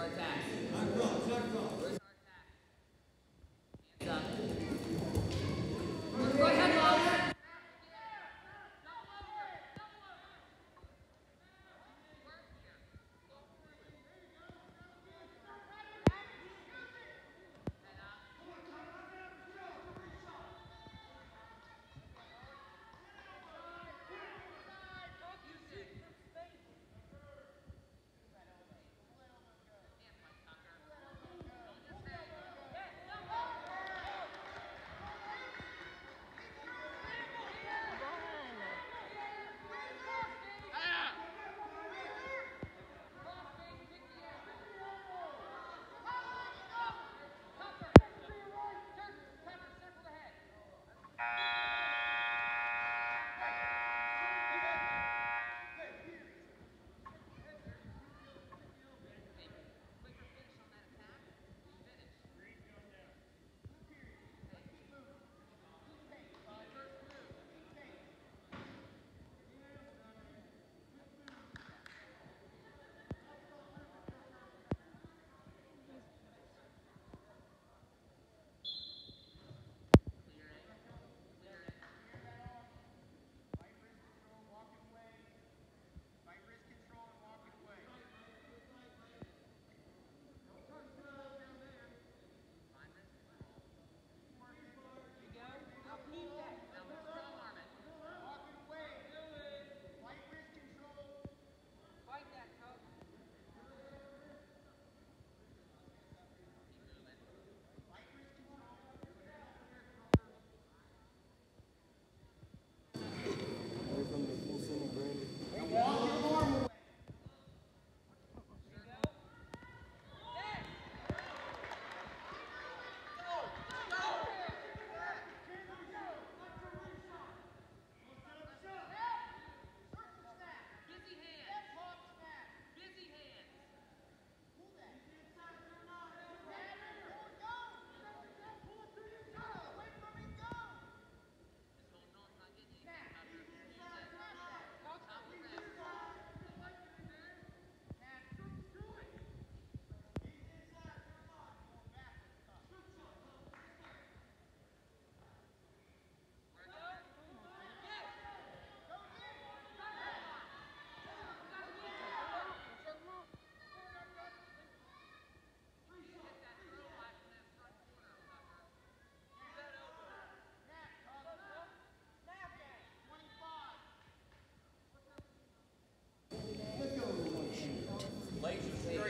our taxes.